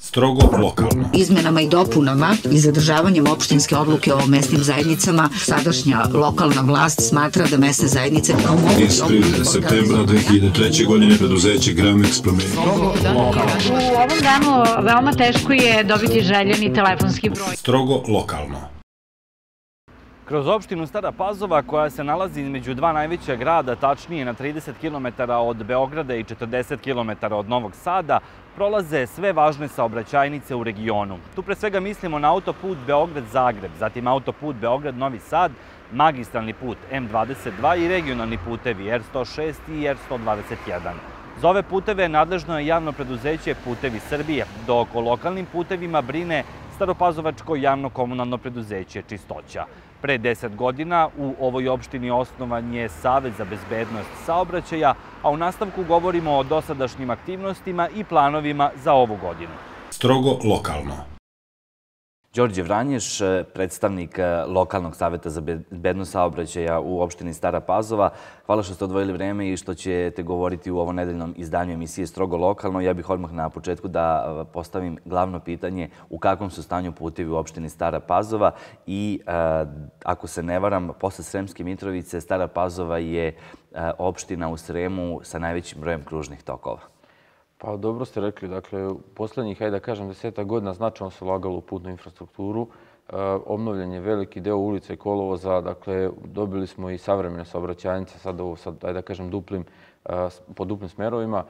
Strogo lokalno. Izmenama i dopunama i zadržavanjem opštinske odluke o mesnim zajednicama, sadašnja lokalna vlast smatra da mesne zajednice kao mogući Iz septembra 2003. godine preduzeće Gramex promenio. U ovom danu veoma teško je dobiti željeni telefonski broj. Strogo lokalno. Kroz opštinu Stara Pazova, koja se nalazi između dva najveća grada, tačnije na 30 km od Beograda i 40 km od Novog Sada, prolaze sve važne saobraćajnice u regionu. Tu pre svega mislimo na autoput Beograd-Zagreb, zatim autoput Beograd-Novi Sad, magistralni put M22 i regionalni putevi R106 i R121. Za ove puteve nadležno je javno preduzeće Putevi Srbije, dok o lokalnim putevima brine Staropazovačko javno-komunalno preduzeće Čistoća. Pre 10 godina u ovoj opštini osnovan je Savet za bezbednost saobraćaja, a u nastavku govorimo o dosadašnjim aktivnostima i planovima za ovu godinu. Strogo lokalno. Đorđe Vranješ, predstavnik lokalnog saveta za bezbednost saobraćaja u opštini Stara Pazova. Hvala što ste odvojili vreme i što ćete govoriti u ovo nedeljnom izdanju emisije Strogo lokalno. Ja bih odmah na početku da postavim glavno pitanje u kakvom su stanju putevi u opštini Stara Pazova i ako se ne varam, posle Sremske Mitrovice, Stara Pazova je opština u Sremu sa najvećim brojem kružnih tokova. Pa dobro ste rekli, dakle, u poslednjih, hajde da kažem, deseta godina značajno se ulagalo u putnu infrastrukturu. Obnovljen je veliki deo ulice i kolovoza, dakle, dobili smo i savremene saobraćajnice, sad ovo, sad, hajde da kažem, duplim, po duplim smerovima.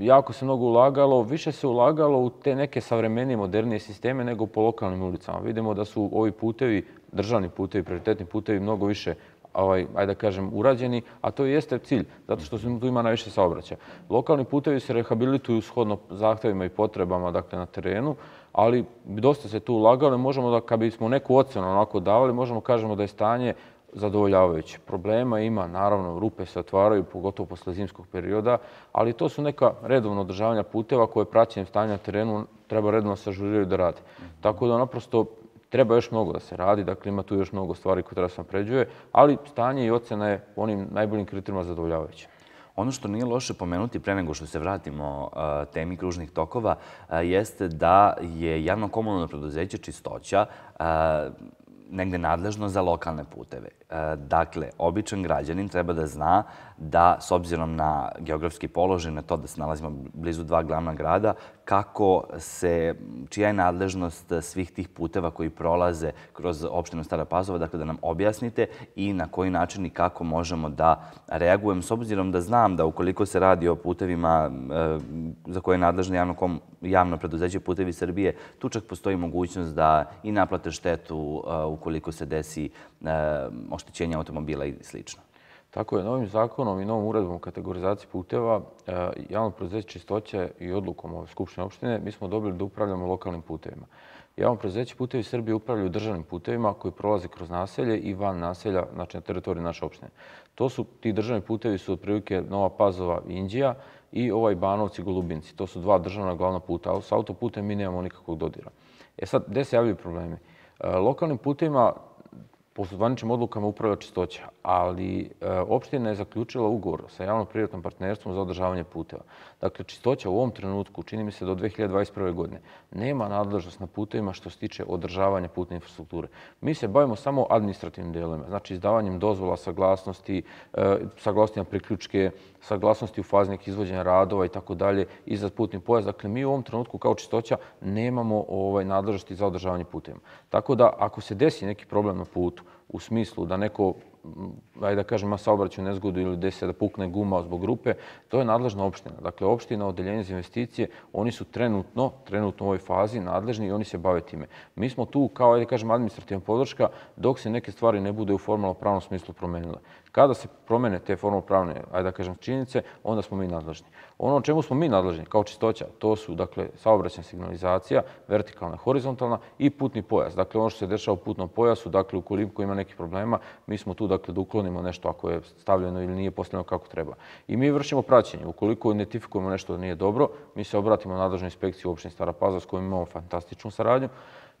Jako se mnogo ulagalo, više se ulagalo u te neke savremenije, modernije sisteme nego po lokalnim ulicama. Vidimo da su ovi putevi, državni putevi, prioritetni putevi, mnogo više ovaj, ajde da kažem, urađeni, a to jeste cilj, zato što se tu ima najviše saobraćaja. Lokalni putevi se rehabilituju shodno zahtevima i potrebama dakle, na terenu, ali dosta se tu ulagalo. Možemo da, kad bismo neku ocenu onako davali, možemo kažemo da je stanje zadovoljavajuće. Problema ima, naravno, rupe se otvaraju, pogotovo posle zimskog perioda, ali to su neka redovna održavanja puteva koje praćenjem stanja na terenu treba redovno se ažuriraju da rade. Tako da naprosto treba još mnogo da se radi, dakle ima tu još mnogo stvari koje treba se napređuje, ali stanje i ocena je onim najboljim kriterijima zadovoljavajuće. Ono što nije loše pomenuti pre nego što se vratimo temi kružnih tokova jeste da je javno komunalno preduzeće Čistoća negde nadležno za lokalne puteve. Dakle, običan građanin treba da zna da, s obzirom na geografski položaj, na to da se nalazimo blizu dva glavna grada, kako se, čija je nadležnost svih tih puteva koji prolaze kroz opštinu Stara Pazova, dakle da nam objasnite i na koji način i kako možemo da reagujem, s obzirom da znam da ukoliko se radi o putevima za koje je nadležno javno, javno preduzeće Putevi Srbije, tu čak postoji mogućnost da i naplate štetu ukoliko se desi oštećenje automobila i slično. Tako je, novim zakonom i novom uredbom kategorizaciji puteva, javno preduzeće čistoće i odlukom ove Skupštine opštine, mi smo dobili da upravljamo lokalnim putevima. Javno preduzeće Putevi Srbije upravljaju državnim putevima koji prolaze kroz naselje i van naselja, znači na teritoriji naše opštine. To su, ti državni putevi su otprilike Nova Pazova i Indija i ovaj Banovci i Golubinci. To su dva državna glavna puta, ali s autoputem mi nemamo nikakvog dodira. E sad, gde se javljaju problemi? Lokalnim putevima po zvaničnim odlukama upravlja čistoća, ali e, opština je zaključila ugovor sa javno-privatnom partnerstvom za održavanje puteva. Dakle, čistoća u ovom trenutku, čini mi se do 2021. godine, nema nadležnost na putevima što se tiče održavanja putne infrastrukture. Mi se bavimo samo administrativnim delima, znači izdavanjem dozvola, saglasnosti, e, saglasnosti na priključke, saglasnosti u fazi nekih izvođenja radova i tako dalje, izad putni pojas. Dakle, mi u ovom trenutku kao čistoća nemamo ovaj, nadležnosti za održavanje putevima. Tako da, ako se desi neki problem na putu, u smislu da neko ajde da kažem, ima saobraću nezgodu ili desi da pukne guma zbog grupe, to je nadležna opština. Dakle, opština, odeljenje za investicije, oni su trenutno, trenutno u ovoj fazi nadležni i oni se bave time. Mi smo tu kao, ajde da kažem, administrativna podrška dok se neke stvari ne bude u formalno pravnom smislu promenile. Kada se promene te formalno pravne, ajde da kažem, činjenice, onda smo mi nadležni. Ono čemu smo mi nadležni kao čistoća, to su, dakle, saobraćna signalizacija, vertikalna, horizontalna i putni pojas. Dakle, ono što se dešava u putnom pojasu, dakle, ukoliko ima nekih problema, mi smo tu, dakle, da uklonimo nešto ako je stavljeno ili nije postavljeno kako treba. I mi vršimo praćenje. Ukoliko identifikujemo nešto da nije dobro, mi se obratimo na nadležnu inspekciju u opštini Stara Pazova s kojom imamo fantastičnu saradnju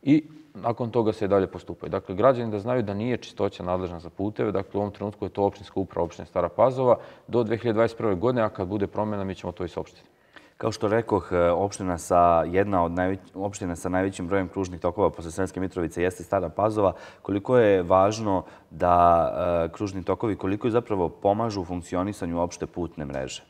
i nakon toga se dalje postupaju. Dakle, građani da znaju da nije čistoća nadležna za puteve, dakle u ovom trenutku je to opštinska uprava opštine Stara Pazova do 2021. godine, a kad bude promjena mi ćemo to i saopštiti. Kao što rekoh, e, opština sa, jedna od najveć, opština sa najvećim brojem kružnih tokova posle Sremske Mitrovice jeste Stara Pazova. Koliko je važno da e, kružni tokovi, koliko je zapravo pomažu u funkcionisanju opšte putne mreže?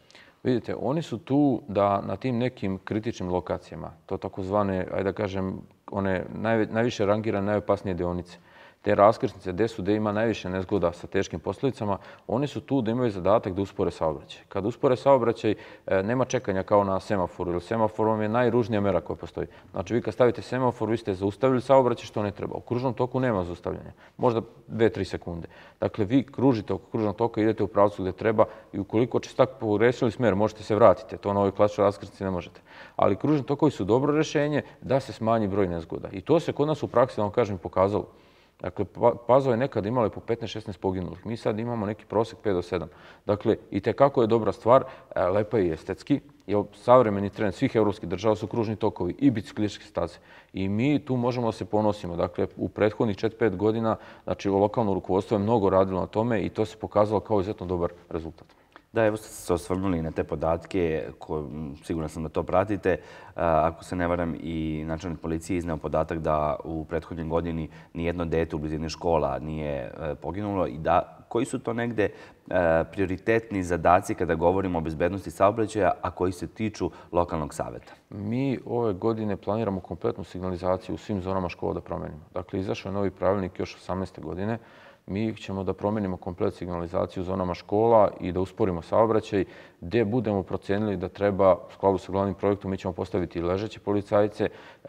Vidite, oni su tu da na tim nekim kritičnim lokacijama, to takozvane, ajde da kažem, one najviše rangirane, najopasnije deonice, te raskrsnice gde su, gde ima najviše nezgoda sa teškim posljedicama, oni su tu da imaju zadatak da uspore saobraćaj. Kad uspore saobraćaj, e, nema čekanja kao na semaforu, jer semafor vam je najružnija mera koja postoji. Znači, vi kad stavite semafor, vi ste zaustavili saobraćaj što ne treba. U kružnom toku nema zaustavljanja. Možda 2-3 sekunde. Dakle, vi kružite oko kružnog toka, idete u pravcu gde treba i ukoliko će tako pogrešili smer, možete se vratiti. To na ovoj klasičnoj raskrsnici ne možete. Ali kružni tokovi su dobro rešenje da se smanji broj nezgoda. I to se kod nas u praksi, da vam kažem, pokazalo. Dakle, pa, Pazova je nekad imala po 15-16 poginulih. Mi sad imamo neki prosek 5 do 7. Dakle, i tekako je dobra stvar, e, lepa je i estetski, jer savremeni trend svih evropskih država su kružni tokovi i biciklističke staze. I mi tu možemo da se ponosimo. Dakle, u prethodnih 4-5 godina, znači, lokalno rukovodstvo je mnogo radilo na tome i to se pokazalo kao izuzetno dobar rezultat. Da, evo ste se osvrnuli na te podatke, ko, sigurno sam da to pratite. Ako se ne varam i načelnik policije izneo podatak da u prethodnjem godini nijedno dete u blizini škola nije e, poginulo i da koji su to negde e, prioritetni zadaci kada govorimo o bezbednosti saobraćaja, a koji se tiču lokalnog saveta? Mi ove godine planiramo kompletnu signalizaciju u svim zonama škola da promenimo. Dakle, izašao je novi pravilnik još 18. godine mi ćemo da promenimo komplet signalizaciju u zonama škola i da usporimo saobraćaj. Gde budemo procenili da treba, u skladu sa glavnim projektom, mi ćemo postaviti ležeće policajce. E,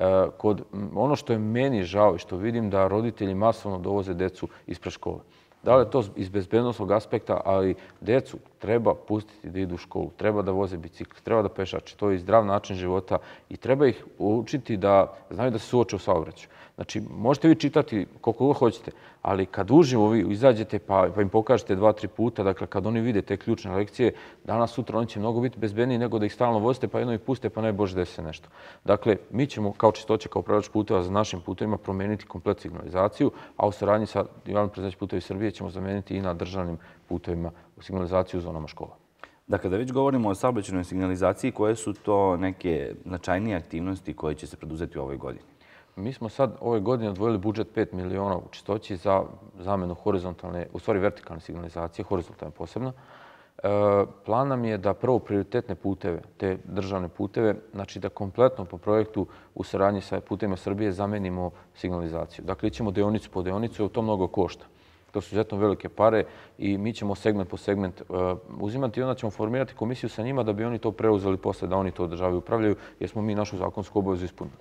ono što je meni žao i što vidim da roditelji masovno dovoze decu ispred škole. Da li je to iz bezbednostnog aspekta, ali decu treba pustiti da idu u školu, treba da voze bicikl, treba da pešače. To je zdrav način života i treba ih učiti da znaju da se suoče u saobraćaju. Znači, možete vi čitati koliko god hoćete, ali kad uživo vi izađete pa, pa im pokažete dva, tri puta, dakle, kad oni vide te ključne lekcije, danas, sutra, oni će mnogo biti bezbedniji nego da ih stalno vozite, pa jedno ih puste, pa ne bože da se nešto. Dakle, mi ćemo kao čistoće, kao upravljač puteva za našim putevima promeniti komplet signalizaciju, a u saradnji sa Javnom preznaći putevi Srbije ćemo zameniti i na državnim putevima signalizaciju u zonama škola. Dakle, da već govorimo o saobraćenoj signalizaciji, koje su to neke značajnije aktivnosti koje će se preduzeti u ovoj godini? Mi smo sad ove godine odvojili budžet 5 miliona u čistoći za zamenu horizontalne, u stvari vertikalne signalizacije, horizontalne posebno. E, plan nam je da prvo prioritetne puteve, te državne puteve, znači da kompletno po projektu u saradnji sa putevima Srbije zamenimo signalizaciju. Dakle, ićemo deonicu po deonicu, to mnogo košta. To su izuzetno velike pare i mi ćemo segment po segment uh, uzimati i onda ćemo formirati komisiju sa njima da bi oni to preuzeli posle, da oni to održavaju i upravljaju, jer smo mi našu zakonsku obavezu ispunili.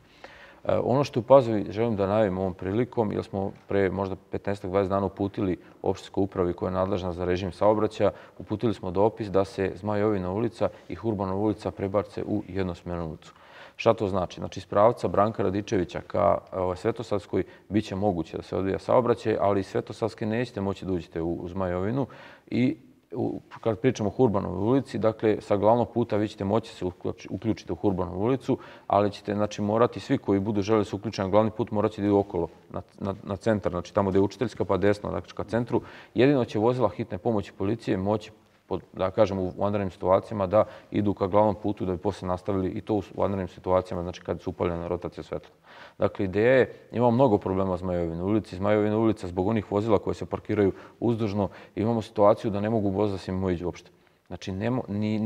E, ono što u Pazovi želim da najavim ovom prilikom, jer smo pre možda 15-20 dana uputili opštinskoj upravi koja je nadležna za režim saobraćaja, uputili smo dopis da se Zmajovina ulica i Hurbana ulica prebace u jednosmjernu ulicu. Šta to znači? Znači, iz pravca Branka Radičevića ka ovaj, Svetosavskoj bit će moguće da se odvija saobraćaj, ali iz Svetosavske nećete moći da uđete u Zmajovinu i kad pričamo o Hurbanovoj ulici, dakle, sa glavnog puta vi ćete moći se uključiti u Hurbanovu ulicu, ali ćete znači, morati, svi koji budu želi se uključiti na glavni put, morat će da idu okolo, na, na, centar, znači tamo gde je učiteljska, pa desno, dakle, ka centru. Jedino će vozila hitne pomoći policije moći da kažemo, u vanrednim situacijama da idu ka glavnom putu da bi posle nastavili i to u vanrednim situacijama, znači kad su upaljene rotacije svetla. Dakle, ideja je, imamo mnogo problema s Zmajovine ulici. Zmajovine ulica zbog onih vozila koje se parkiraju uzdužno, imamo situaciju da ne mogu voz da se uopšte. Znači, nemo, ni,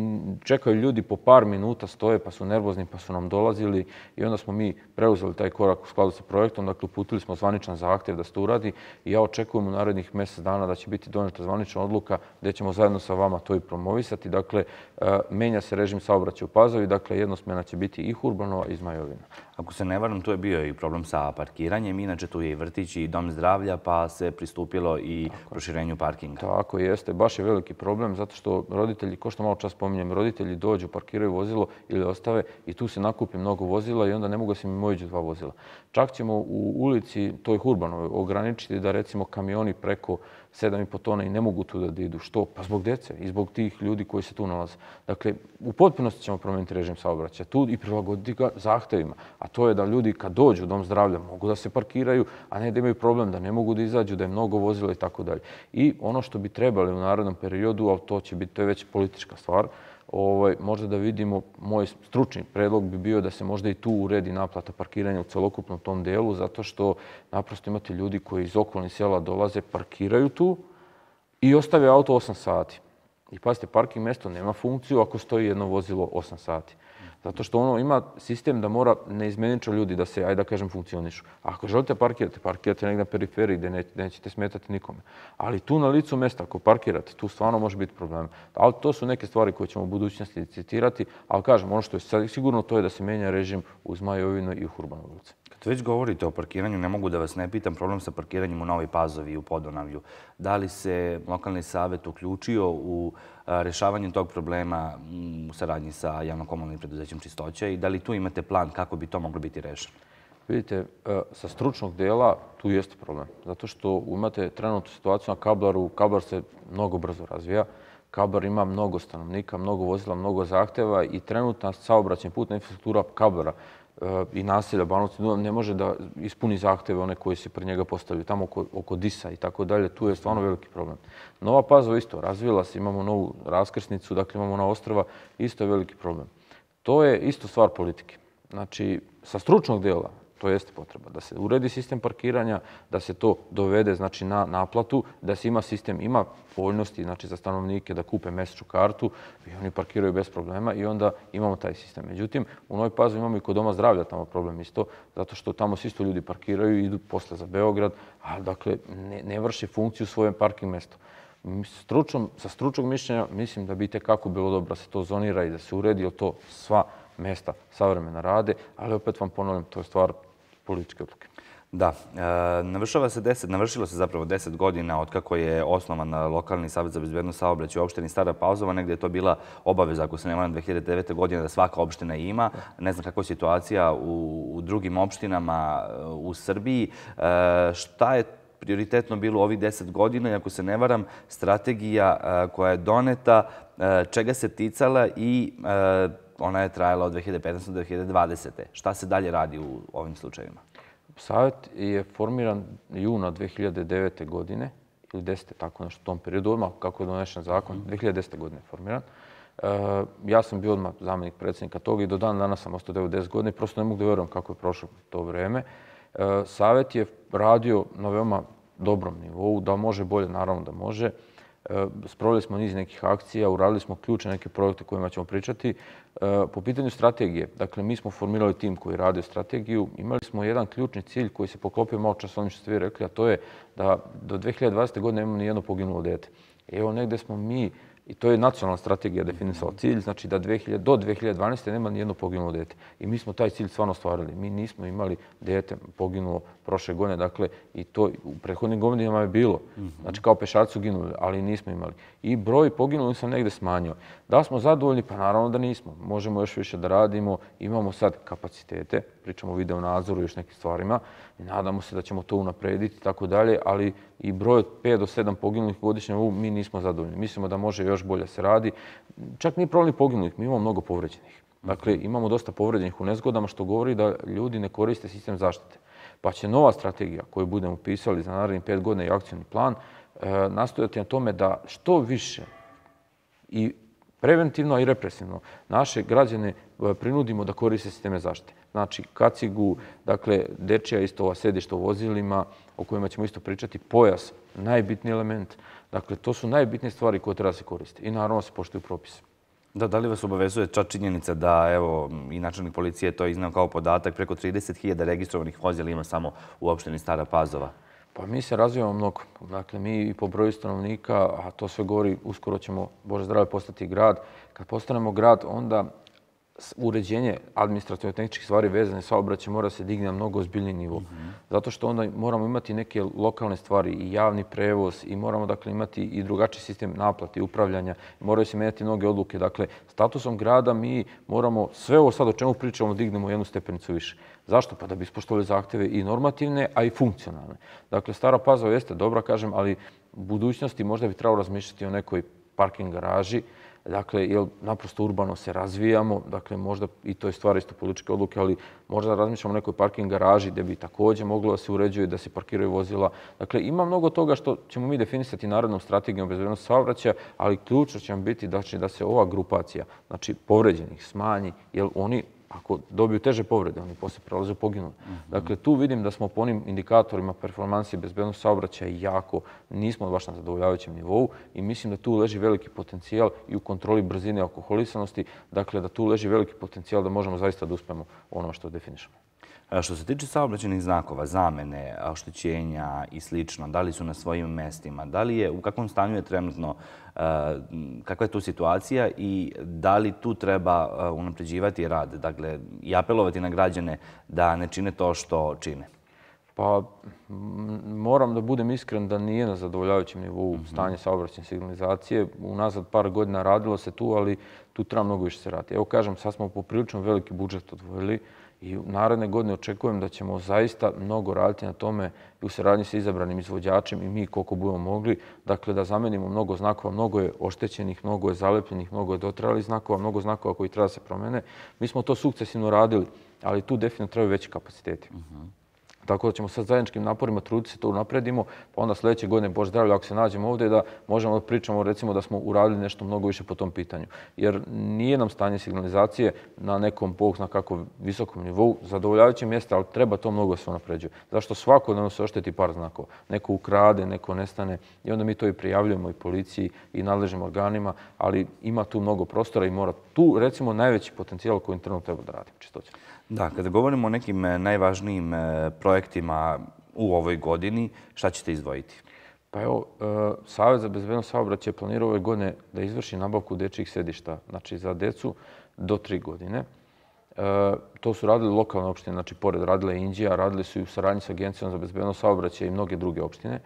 čekaju ljudi po par minuta, stoje pa su nervozni, pa su nam dolazili i onda smo mi preuzeli taj korak u skladu sa projektom. Dakle, uputili smo zvaničan zahtjev da se to uradi i ja očekujem u narednih mjesec dana da će biti doneta zvanična odluka gdje ćemo zajedno sa vama to i promovisati. Dakle, e, menja se režim saobraćaja u Pazovi, dakle, jednosmjena će biti i Hurbanova i Zmajovina. Ako se ne varam, tu je bio i problem sa parkiranjem. Inače, tu je i vrtić i dom zdravlja, pa se pristupilo i proširenju parkinga. Tako jeste. Baš je veliki problem, zato što roditelji, ko što malo čas pominjem, roditelji dođu, parkiraju vozilo ili ostave i tu se nakupi mnogo vozila i onda ne mogu se mi mojiđu dva vozila. Čak ćemo u ulici, toj Hurbanove, ograničiti da recimo kamioni preko 7,5 tona i ne mogu tu da idu. Što? Pa zbog dece i zbog tih ljudi koji se tu nalaze. Dakle, u potpunosti ćemo promeniti režim saobraćaja tu i prilagoditi ga zahtevima. A to je da ljudi kad dođu u dom zdravlja mogu da se parkiraju, a ne da imaju problem da ne mogu da izađu, da je mnogo vozila i tako dalje. I ono što bi trebali u narodnom periodu, ali to će biti, to je već politička stvar, ovaj, možda da vidimo, moj stručni predlog bi bio da se možda i tu uredi naplata parkiranja u celokupnom tom delu, zato što naprosto imate ljudi koji iz okolnih sela dolaze, parkiraju tu i ostave auto 8 sati. I pazite, parking mesto nema funkciju ako stoji jedno vozilo 8 sati. Zato što ono ima sistem da mora neizmenično ljudi da se, ajde da kažem, funkcionišu. Ako želite parkirati, parkirate negdje na periferiji gdje ne, nećete smetati nikome. Ali tu na licu mesta, ako parkirate, tu stvarno može biti problem. Ali to su neke stvari koje ćemo u budućnosti citirati, ali kažem, ono što je sigurno to je da se menja režim u Zmajovinu i u Hurbanovcu. Kad već govorite o parkiranju, ne mogu da vas ne pitam problem sa parkiranjem u Novi Pazovi i u Podonavlju. Da li se lokalni savjet uključio u rešavanje tog problema u saradnji sa javno-komunalnim preduzećem Čistoća i da li tu imate plan kako bi to moglo biti rešeno? Vidite, e, sa stručnog dela tu jeste problem. Zato što imate trenutnu situaciju na kablaru, kablar se mnogo brzo razvija, kablar ima mnogo stanovnika, mnogo vozila, mnogo zahteva i trenutna saobraćena putna infrastruktura kablara i naselja Banovci Dunav ne može da ispuni zahteve one koje se pred njega postavljaju tamo oko, oko Disa i tako dalje. Tu je stvarno veliki problem. Nova Pazova isto razvila se, imamo novu raskrsnicu, dakle imamo na ostrava, isto je veliki problem. To je isto stvar politike. Znači, sa stručnog dela to jeste potreba. Da se uredi sistem parkiranja, da se to dovede znači, na naplatu, da se ima sistem, ima povoljnosti znači, za stanovnike da kupe mesečnu kartu i oni parkiraju bez problema i onda imamo taj sistem. Međutim, u Novoj Pazu imamo i kod Doma zdravlja tamo problem isto, zato što tamo svi isto ljudi parkiraju i idu posle za Beograd, a dakle ne, ne vrše funkciju svojem parking mestu. Stručnom, sa stručnog mišljenja mislim da bi te kako bilo dobro da se to zonira i da se uredi, jer to sva mesta savremena rade, ali opet vam ponavljam, to je stvar političke odluke. Da, e, navršava se deset, navršilo se zapravo deset godina od kako je osnovan lokalni savjet za bezbednost saobraćaja u opštini Stara Pauzova, negdje je to bila obaveza, ako se ne varam, 2009. godine da svaka opština ima. Ne znam kakva je situacija u, drugim opštinama e, u Srbiji. E, šta je prioritetno bilo u ovih deset godina i ako se ne varam, strategija koja je doneta, čega se ticala i ona je trajala od 2015. do 2020. Šta se dalje radi u ovim slučajima? Savjet je formiran juna 2009. godine, ili 10. tako nešto u tom periodu, odmah kako je donešen zakon, 2010. godine je formiran. E, ja sam bio odmah zamjenik predsjednika toga i do dan danas sam ostao 90 godina i prosto ne mogu da vjerujem kako je prošlo to vreme. E, savjet je radio na veoma dobrom nivou, da može bolje, naravno da može. E, sproveli smo niz nekih akcija, uradili smo ključne neke projekte kojima ćemo pričati. E, po pitanju strategije, dakle, mi smo formirali tim koji radi strategiju. Imali smo jedan ključni cilj koji se poklopio malo čas onim što ste vi rekli, a to je da do 2020. godine nemamo ni jedno poginulo dete. Evo, negde smo mi I to je nacionalna strategija definisala cilj, znači da 2000, do 2012. nema ni jedno poginulo dete. I mi smo taj cilj stvarno stvarili. Mi nismo imali dete poginulo prošle godine, dakle, i to u prethodnim godinama je bilo. Znači, kao pešarci su ginuli, ali nismo imali. I broj poginuli sam negde smanjio. Da smo zadovoljni? Pa naravno da nismo. Možemo još više da radimo. Imamo sad kapacitete, pričamo o video nadzoru i još nekim stvarima. I nadamo se da ćemo to unaprediti i tako dalje, ali i broj od 5 do 7 poginulih godišnje, mi nismo zadovoljni. Mislimo da može još bolje se radi. Čak nije problem poginulih, mi imamo mnogo povređenih. Dakle, imamo dosta povređenih u nezgodama, što govori da ljudi ne koriste sistem zaštite. Pa će nova strategija koju budemo pisali za narednih 5 godina i akcijni plan e, nastojati na tome da što više i preventivno i represivno naše građane e, prinudimo da koriste sisteme zaštite. Znači, kacigu, dakle, dečija isto ova sedišta u vozilima, o kojima ćemo isto pričati, pojas, najbitniji element. Dakle, to su najbitnije stvari koje treba se koristiti. I naravno se poštuju propise. Da, da li vas obavezuje čak činjenica da, evo, i načelnik policije to iznao kao podatak, preko 30.000 registrovanih vozila ima samo u opštini Stara Pazova? Pa mi se razvijamo mnogo. Dakle, mi i po broju stanovnika, a to sve govori, uskoro ćemo, Bože zdrave, postati grad. Kad postanemo grad, onda uređenje administrativno tehničkih stvari vezane sa obraćem mora se digne na mnogo ozbiljniji nivo. Zato što onda moramo imati neke lokalne stvari i javni prevoz i moramo dakle imati i drugačiji sistem naplate i upravljanja. Moraju se menjati mnoge odluke. Dakle, statusom grada mi moramo sve ovo sad o čemu pričamo dignemo jednu stepenicu više. Zašto? Pa da bi ispoštovali zahteve i normativne, a i funkcionalne. Dakle, Stara Pazova jeste dobra, kažem, ali u budućnosti možda bi trebalo razmišljati o nekoj parking garaži, Dakle, jer naprosto urbano se razvijamo, dakle možda i to je stvar isto političke odluke, ali možda razmišljamo o nekoj parking garaži gdje bi također moglo da se uređuje, da se parkiraju vozila. Dakle, ima mnogo toga što ćemo mi definisati narodnom strategijom bezbednosti saobraćaja, ali ključno će biti znači, da se ova grupacija, znači povređenih, smanji, jer oni ako dobiju teže povrede, oni poslije prelaze poginu. Dakle, tu vidim da smo po onim indikatorima performansi i bezbednost saobraćaja jako nismo baš na zadovoljavajućem nivou i mislim da tu leži veliki potencijal i u kontroli brzine alkoholisanosti, dakle da tu leži veliki potencijal da možemo zaista da uspemo ono što definišemo. Što se tiče saobraćenih znakova, zamene, oštećenja i slično, da li su na svojim mestima, da li je, u kakvom stanju je trenutno, kakva je tu situacija i da li tu treba unapređivati rad, dakle, i apelovati na građane da ne čine to što čine? Pa moram da budem iskren da nije na zadovoljavajućem nivou stanje saobraćene signalizacije. Unazad par godina radilo se tu, ali tu treba mnogo više se raditi. Evo kažem, sad smo poprilično veliki budžet odvojili i u naredne godine očekujem da ćemo zaista mnogo raditi na tome i u saradnji sa izabranim izvođačem i mi koliko budemo mogli, dakle da zamenimo mnogo znakova, mnogo je oštećenih, mnogo je zalepljenih, mnogo je dotrali znakova, mnogo znakova koji treba se promene. Mi smo to sukcesivno radili, ali tu definitivno trebaju veći kapaciteti. Tako da ćemo sa zajedničkim naporima truditi se to napredimo, pa onda sljedeće godine, Bože zdravlje, ako se nađemo ovdje, da možemo da pričamo recimo da smo uradili nešto mnogo više po tom pitanju. Jer nije nam stanje signalizacije na nekom, Bog zna kako, visokom nivou, zadovoljavajuće mjesta, ali treba to mnogo se napređuje. Zašto svakodnevno se ošteti par znakova? Neko ukrade, neko nestane i onda mi to i prijavljujemo i policiji i nadležnim organima, ali ima tu mnogo prostora i mora tu, recimo, najveći potencijal koji trenutno treba da radimo, čistoće. Da, kada govorimo o nekim e, najvažnijim e, projektima u ovoj godini, šta ćete izdvojiti? Pa evo, e, Savjet za bezbednost saobraćaja planira ove godine da izvrši nabavku dečjih sedišta, znači za decu do tri godine. To su radili lokalne opštine, znači pored radile Indija, radili su i u saradnji sa Agencijom za bezbednost saobraćaja i mnoge druge opštine.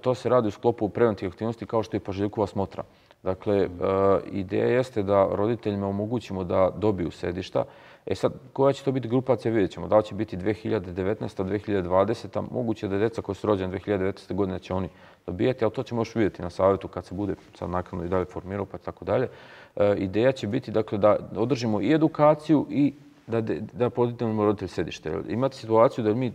To se radi u sklopu preventivnih aktivnosti kao što je pažljivkova smotra. Dakle, ideja jeste da roditeljima omogućimo da dobiju sedišta, E sad, koja će to biti grupacija, vidjet ćemo. Da li će biti 2019. 2020. Moguće da je deca koja su rođene 2019. godine će oni dobijeti, ali to ćemo još vidjeti na savjetu kad se bude sad nakon i dalje formirao pa tako dalje. E, ideja će biti dakle, da održimo i edukaciju i da, da podignemo roditelj sedište. Imate situaciju da mi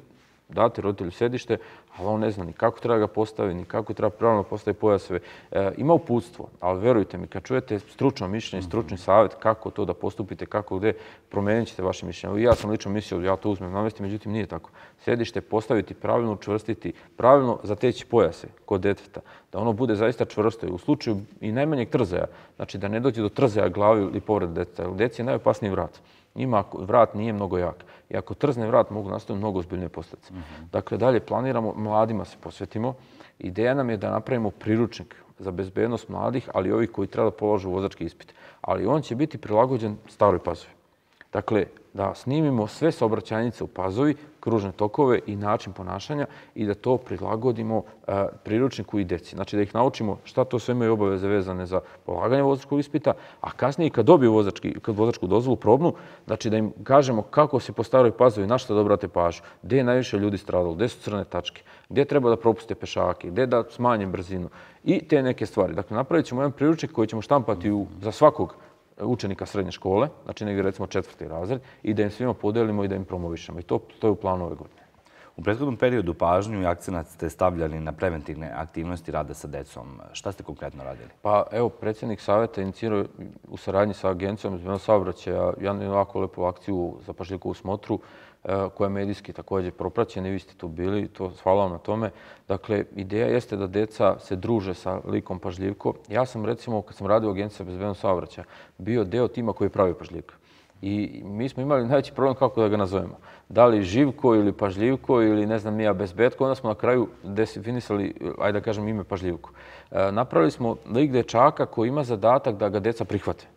date roditelju sedište, ali on ne zna ni kako treba ga postaviti, ni kako treba pravilno postaviti pojaseve. E, ima uputstvo, ali verujte mi, kad čujete stručno mišljenje, stručni savjet kako to da postupite, kako gde, promenit ćete vaše mišljenje. Ja sam lično mislio da ja to uzmem navesti, međutim nije tako. Sedište postaviti pravilno, čvrstiti, pravilno zateći pojase kod deteta, da ono bude zaista čvrsto i u slučaju i najmanjeg trzaja, znači da ne dođe do trzaja glavi ili povrede deteta. U deci je najopasniji vrat njima vrat nije mnogo jak. I ako trzne vrat, mogu nastaviti mnogo ozbiljne posljedice. Dakle, dalje planiramo, mladima se posvetimo. Ideja nam je da napravimo priručnik za bezbednost mladih, ali i ovih koji treba da položu vozački ispit. Ali on će biti prilagođen staroj pazovi. Dakle, da snimimo sve saobraćajnice u pazovi, kružne tokove i način ponašanja i da to prilagodimo e, priručniku i deci. Znači da ih naučimo šta to sve imaju obaveze vezane za polaganje vozačkog ispita, a kasnije kad dobiju vozački, kad vozačku dozvolu probnu, znači da im kažemo kako se po staroj pazovi, na šta da obrate pažu, gdje je najviše ljudi stradalo, gdje su crne tačke, gdje treba da propuste pešake, gdje da smanje brzinu i te neke stvari. Dakle, napravit ćemo jedan priručnik koji ćemo štampati za svakog učenika srednje škole, znači negdje recimo četvrti razred, i da im svima podelimo i da im promovišemo. I to, to je u planu ove godine. U prethodnom periodu pažnju i akcenat ste stavljali na preventivne aktivnosti rada sa decom. Šta ste konkretno radili? Pa evo, predsjednik savjeta inicirao u saradnji sa agencijom za saobraćaja jednu ovako lepu akciju za pažljivku smotru E, koja je medijski također propraćena i vi ste tu bili, to hvala vam na tome. Dakle, ideja jeste da deca se druže sa likom Pažljivko. Ja sam recimo, kad sam radio u Agenciji za bezbednost saobraćaja, bio deo tima koji pravi Pažljivka. I mi smo imali najveći problem kako da ga nazovemo. Da li Živko ili Pažljivko ili ne znam nija Bezbetko, onda smo na kraju definisali, ajde da kažem, ime Pažljivko. E, napravili smo lik dečaka koji ima zadatak da ga deca prihvate.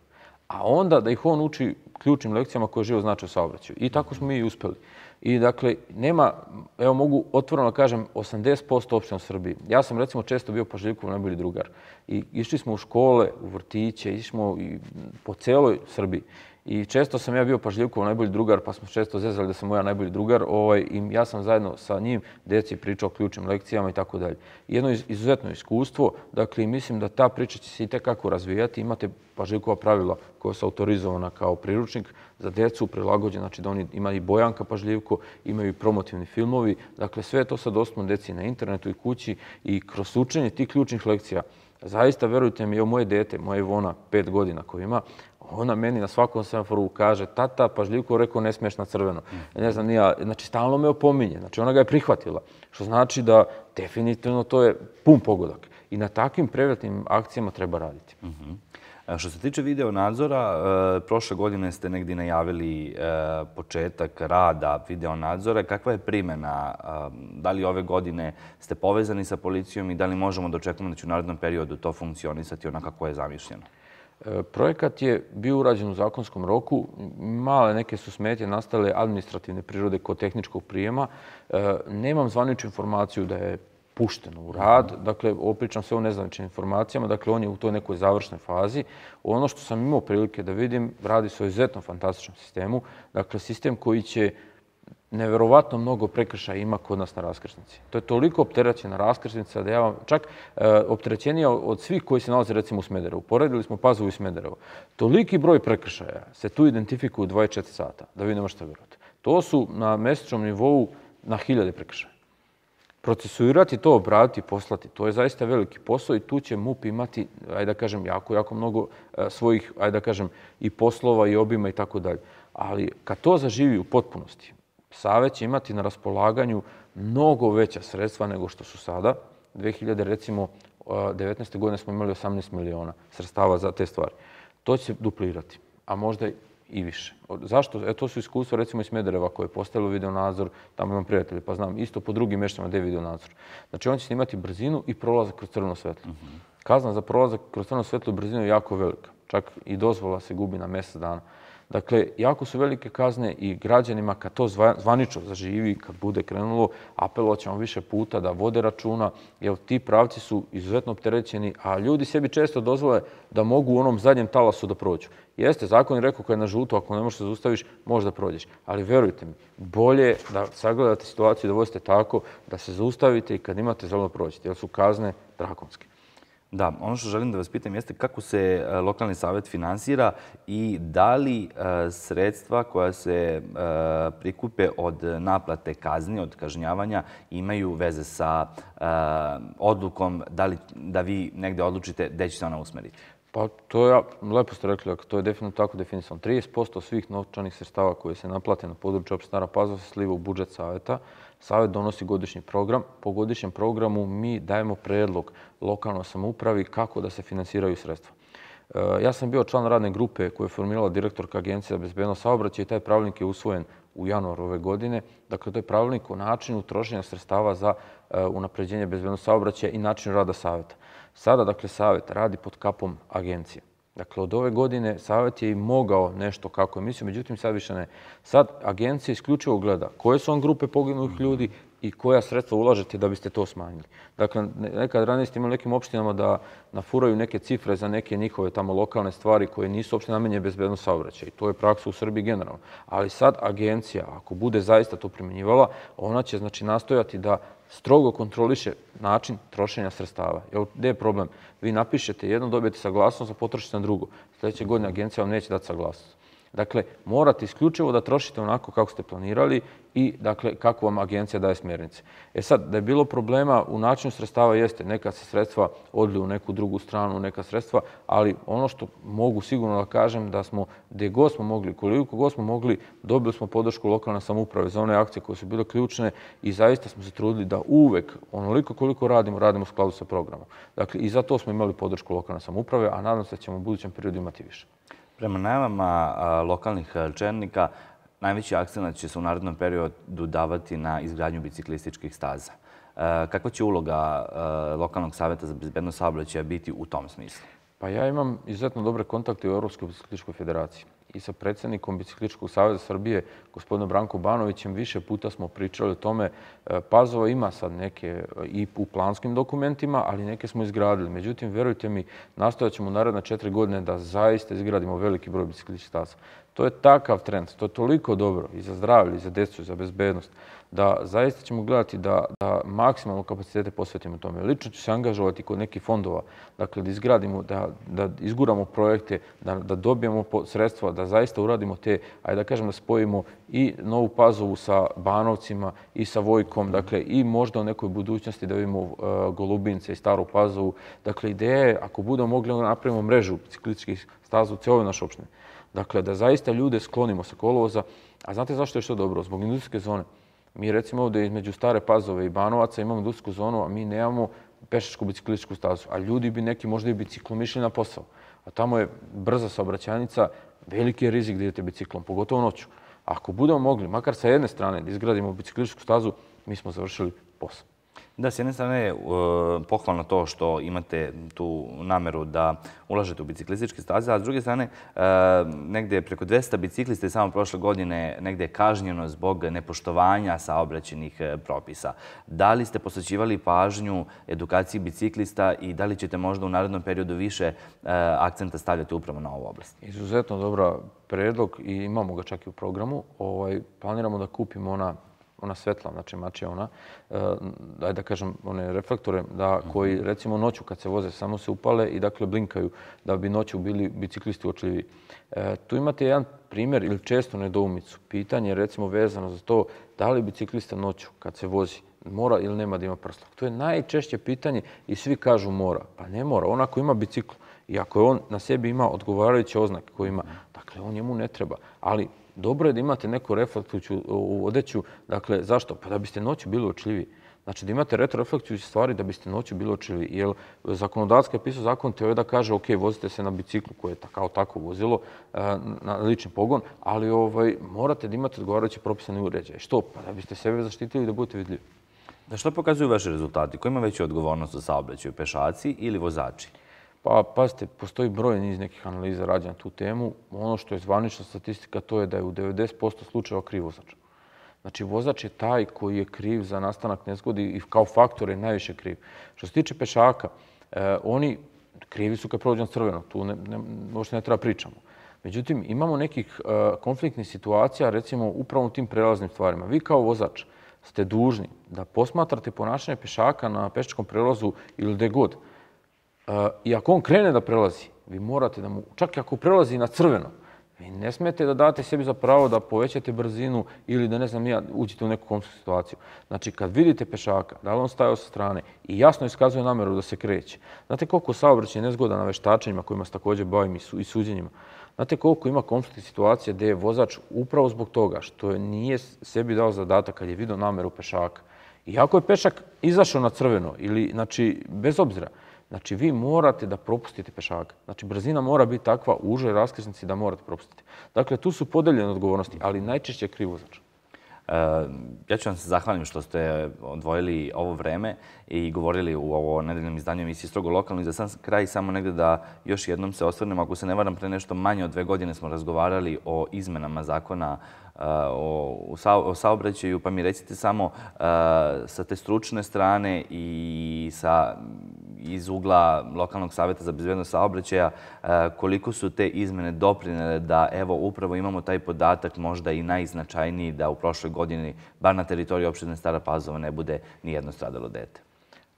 A onda da ih on uči ključnim lekcijama koje živo znači u saobraćaju. I tako smo mi i uspeli. I dakle, nema, evo mogu otvoreno kažem, 80% opština u Srbiji. Ja sam recimo često bio po Željkovu najbolji drugar. I išli smo u škole, u vrtiće, išli smo po celoj Srbiji. I često sam ja bio Pažljivkov najbolji drugar, pa smo često zezali da sam moja najbolji drugar. Ovaj, I ja sam zajedno sa njim djeci pričao o ključnim lekcijama i tako dalje. Jedno izuzetno iskustvo, dakle, mislim da ta priča će se i tekako razvijati. Imate Pažljivkova pravila koja su autorizovana kao priručnik za djecu, prilagođen, znači da oni imaju i Bojanka Pažljivko, imaju i promotivni filmovi. Dakle, sve je to sad dostupno djeci na internetu i kući i kroz učenje tih ključnih lekcija. Zaista, verujte mi, evo moje dete, moja Ivona, pet godina koju ima, ona meni na svakom semaforu kaže, tata, pažljivko, rekao, ne smiješ na crveno. Ne znam, nija, znači, stalno me opominje. Znači, ona ga je prihvatila. Što znači da definitivno to je pun pogodak. I na takvim prevetnim akcijama treba raditi. Mhm. Što se tiče video nadzora, e, prošle godine ste negdje najavili e, početak rada video nadzora. Kakva je primjena? Da li ove godine ste povezani sa policijom i da li možemo da očekujemo da će u narodnom periodu to funkcionisati onako kako je zamišljeno? Projekat je bio urađen u zakonskom roku. Male neke su smetje nastale administrativne prirode kod tehničkog prijema. Nemam zvaničnu informaciju da je pušteno u rad. Dakle, opričam sve o nezvaničnim informacijama. Dakle, on je u toj nekoj završnoj fazi. Ono što sam imao prilike da vidim, radi se o izuzetno fantastičnom sistemu. Dakle, sistem koji će neverovatno mnogo prekršaja ima kod nas na raskrsnici. To je toliko opterećena raskrsnica da ja vam čak e, opterećenija od svih koji se nalaze recimo u Smederevu. Poredili smo Pazovu i Smederevo. Toliki broj prekršaja se tu identifikuju 24 sata, da vi ne možete vjerovati. To su na mjesečnom nivou na hiljade prekršaja. Procesuirati to, obraditi, poslati, to je zaista veliki posao i tu će MUP imati, ajde da kažem, jako, jako mnogo e, svojih, ajde da kažem, i poslova i obima i tako dalje. Ali kad to zaživi u potpunosti, Savet će imati na raspolaganju mnogo veća sredstva nego što su sada. 2000, recimo, 19. godine smo imali 18 miliona sredstava za te stvari. To će se duplirati, a možda i više. Zašto? E, to su iskustva recimo iz Smedereva koje je postavilo video nadzor, tamo imam prijatelje, pa znam isto po drugim mještima gdje je video nadzor. Znači on će imati brzinu i prolazak kroz crveno svetlo. Kazna za prolazak kroz crveno svetlo i brzinu je jako velika. Čak i dozvola se gubi na mjesec dana. Dakle, jako su velike kazne i građanima kad to zvanično zaživi, kad bude krenulo, apelovat ćemo više puta da vode računa, jer ti pravci su izuzetno opterećeni, a ljudi sebi često dozvole da mogu u onom zadnjem talasu da prođu. Jeste, zakon je rekao kad je na žuto, ako ne možeš da zaustaviš, možda prođeš. Ali verujte mi, bolje da sagledate situaciju da vozite tako, da se zaustavite i kad imate zeleno prođete, jer su kazne drakonske. Da, ono što želim da vas pitam jeste kako se e, lokalni savjet finansira i da li e, sredstva koja se e, prikupe od naplate kazni, od kažnjavanja, imaju veze sa odlukom da vi negde odlučite gde će se ona usmeriti? Pa to je, lepo ste rekli, to je definitivno tako definisano. 30% svih novčanih sredstava koje se naplate na području opštine Stara se sliva u budžet savjeta. Savjet donosi godišnji program. Po godišnjem programu mi dajemo predlog lokalnoj samoupravi kako da se finansiraju sredstva. E, ja sam bio član radne grupe koju je formirala direktorka Agencije za bezbednost saobraćaja i taj pravilnik je usvojen u januaru ove godine. Dakle, to je pravilnik o načinu trošenja sredstava za e, unapređenje bezbednost saobraćaja i načinu rada savjeta. Sada, dakle, savjet radi pod kapom agencije. Dakle, od ove godine savjet je i mogao nešto kako je mislio, međutim sad više ne. Sad agencija isključivo gleda koje su on grupe poginulih ljudi i koja sredstva ulažete da biste to smanjili. Dakle, nekad ranije ste imali nekim opštinama da nafuraju neke cifre za neke njihove tamo lokalne stvari koje nisu uopšte namenje bezbedno saobraćaj. To je praksa u Srbiji generalno. Ali sad agencija, ako bude zaista to primjenjivala, ona će znači nastojati da strogo kontroliše način trošenja sredstava. Evo, gdje je problem? Vi napišete jedno, dobijete saglasnost, a potrošite na drugo. Sljedeće godine agencija vam neće dati saglasnost. Dakle, morate isključivo da trošite onako kako ste planirali i dakle, kako vam agencija daje smjernice. E sad, da je bilo problema u načinu sredstava jeste, neka se sredstva odliju u neku drugu stranu, neka sredstva, ali ono što mogu sigurno da kažem da smo gdje god smo mogli, koliko god smo mogli, dobili smo podršku lokalne samouprave za one akcije koje su bile ključne i zaista smo se trudili da uvek, onoliko koliko radimo, radimo u skladu sa programom. Dakle, i za to smo imali podršku lokalne samouprave, a nadam se da ćemo u budućem periodu imati više. Prema najavama lokalnih čelnika, najveći akcent će se u narodnom periodu davati na izgradnju biciklističkih staza. Kakva će uloga lokalnog savjeta za bezbednost saobraćaja biti u tom smislu? Pa ja imam izuzetno dobre kontakte u Europskoj biciklističkoj federaciji i sa predsjednikom Bicikličkog savjeza Srbije, gospodinom Branko Banovićem, više puta smo pričali o tome. E, Pazova ima sad neke e, i u planskim dokumentima, ali neke smo izgradili. Međutim, verujte mi, nastojat ćemo naredne četiri godine da zaista izgradimo veliki broj bicikličkih staza. To je takav trend, to je toliko dobro i za zdravlje, i za djecu, i za bezbednost, da zaista ćemo gledati da, da maksimalno kapacitete posvetimo tome. Lično ću se angažovati kod nekih fondova, dakle da izgradimo, da, da izguramo projekte, da, da dobijemo sredstva, da zaista uradimo te, ajde da kažem da spojimo i Novu Pazovu sa Banovcima i sa Vojkom, dakle i možda u nekoj budućnosti da vidimo uh, Golubince i Staru Pazovu. Dakle, ideja ako budemo mogli, napravimo mrežu ciklističkih staza u cijeloj našoj opštini. Dakle, da zaista ljude sklonimo sa kolovoza. A znate zašto je što dobro? Zbog industrijske zone. Mi recimo ovdje između Stare Pazove i Banovaca imamo industrijsku zonu, a mi nemamo pešačku biciklističku stazu. A ljudi bi neki možda i biciklom išli na posao. A tamo je brza saobraćajnica, veliki je rizik da idete biciklom, pogotovo noću. Ako budemo mogli, makar sa jedne strane, da izgradimo biciklističku stazu, mi smo završili posao. Da, s jedne strane je pohvalno to što imate tu nameru da ulažete u biciklističke staze, a s druge strane e, negde preko 200 biciklista samo prošle godine negde je kažnjeno zbog nepoštovanja saobraćenih e, propisa. Da li ste posvećivali pažnju edukaciji biciklista i da li ćete možda u narednom periodu više e, akcenta stavljati upravo na ovu oblast? Izuzetno dobra predlog i imamo ga čak i u programu. Ovaj, planiramo da kupimo ona ona svetla, znači mačija ona, e, daj da kažem, one reflektore da, koji recimo noću kad se voze samo se upale i dakle blinkaju da bi noću bili biciklisti očljivi. E, tu imate jedan primjer ili često nedoumicu. Pitanje je recimo vezano za to da li biciklista noću kad se vozi mora ili nema da ima prslak. To je najčešće pitanje i svi kažu mora. Pa ne mora. On ako ima bicikl i ako je on na sebi ima odgovarajuće oznake koje ima, dakle on njemu ne treba. Ali dobro je da imate neku reflektujuću odeću. Dakle, zašto? Pa da biste noću bili očljivi. Znači da imate retroreflektujuće stvari da biste noću bili očljivi. Jer zakonodavska je pisao zakon te da kaže ok, vozite se na biciklu koje je kao tako vozilo e, na lični pogon, ali ovaj, morate da imate odgovarajuće propisane uređaje. Što? Pa da biste sebe zaštitili da budete vidljivi. Da što pokazuju vaše rezultati? Ko ima veću odgovornost za saobraćaju, pešaci ili vozači? Pa, pazite, postoji broj niz nekih analiza rađa na tu temu. Ono što je zvanična statistika, to je da je u 90% slučajeva kriv vozač. Znači, vozač je taj koji je kriv za nastanak nezgodi i kao faktor je najviše kriv. Što se tiče pešaka, eh, oni krivi su kad prođem crveno, tu ne, ne, možda ne treba pričamo. Međutim, imamo nekih eh, konfliktnih situacija, recimo, upravo u tim prelaznim stvarima. Vi kao vozač ste dužni da posmatrate ponašanje pešaka na pešačkom prelazu ili gde god, I ako on krene da prelazi, vi morate da mu, čak i ako prelazi na crveno, vi ne smete da date sebi za pravo da povećate brzinu ili da, ne znam, ja, uđete u neku komsku situaciju. Znači, kad vidite pešaka, da li on staje sa strane i jasno iskazuje nameru da se kreće, znate koliko saobraćaj nezgoda na veštačenjima kojima se također bavim i suđenjima, znate koliko ima komskih situacija gdje je vozač upravo zbog toga što je nije sebi dao zadatak kad je vidio nameru pešaka. I ako je pešak izašao na crveno ili, znači, bez obzira, Znači, vi morate da propustite pešaka. Znači, brzina mora biti takva u užoj raskrsnici da morate propustiti. Dakle, tu su podeljene odgovornosti, ali najčešće je krivo znači. Ja ću vam se zahvalim što ste odvojili ovo vreme i govorili u ovo nedeljnom izdanju emisiji Strogo lokalno. I za sam kraj samo negde da još jednom se osvrnemo. Ako se ne varam, pre nešto manje od dve godine smo razgovarali o izmenama zakona o saobraćaju, pa mi recite samo sa te stručne strane i sa iz ugla Lokalnog savjeta za bezbjednost saobraćaja koliko su te izmene doprinele da evo upravo imamo taj podatak možda i najznačajniji da u prošloj godini, bar na teritoriji opštine Stara Pazova, ne bude ni jedno stradalo dete?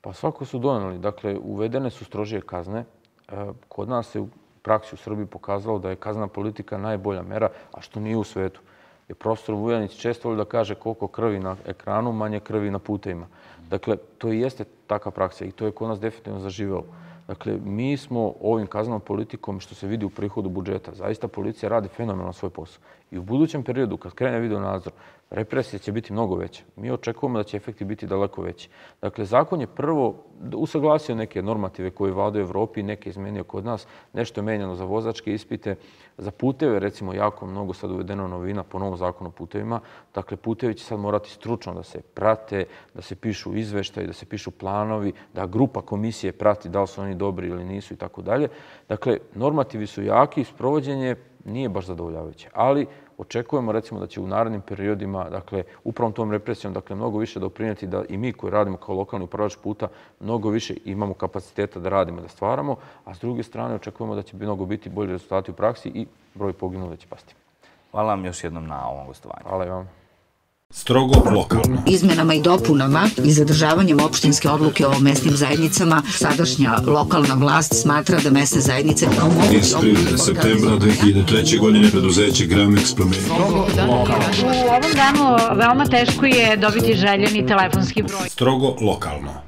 Pa svako su donali. Dakle, uvedene su strožije kazne. Kod nas se u praksi u Srbiji pokazalo da je kazna politika najbolja mera, a što nije u svetu je profesor Vujanić često voli da kaže koliko krvi na ekranu, manje krvi na putevima. Dakle, to i jeste taka praksa i to je kod nas definitivno zaživelo. Dakle, mi smo ovim kaznom politikom, što se vidi u prihodu budžeta, zaista policija radi fenomenalno svoj posao. I u budućem periodu, kad krene video nadzor, represija će biti mnogo veća. Mi očekujemo da će efekti biti daleko veći. Dakle, zakon je prvo usaglasio neke normative koje vlade u Evropi, neke izmenio kod nas, nešto je menjano za vozačke ispite, za puteve, recimo, jako mnogo sad uvedeno novina po novom zakonu o putevima. Dakle, putevi će sad morati stručno da se prate, da se pišu izveštaji, da se pišu planovi, da grupa komisije prati da li su oni dobri ili nisu i tako dalje. Dakle, normativi su jaki, sprovođenje nije baš zadovoljavajuće. Ali očekujemo recimo da će u narednim periodima, dakle, upravo tom represijom, dakle, mnogo više doprinjeti da i mi koji radimo kao lokalni upravljač puta, mnogo više imamo kapaciteta da radimo, da stvaramo, a s druge strane očekujemo da će mnogo biti bolji rezultati u praksi i broj poginuli će pasti. Hvala vam još jednom na ovom gostovanju. Hvala i vam. Strogo lokalno. Izmenama i dopunama i zadržavanjem opštinske odluke o mesnim zajednicama, sadašnja lokalna vlast smatra da mesne zajednice kao mogući Iz prirode septembra 2003. godine preduzeće Gramex promenilo. U ovom danu veoma teško je dobiti željeni telefonski broj. Strogo lokalno.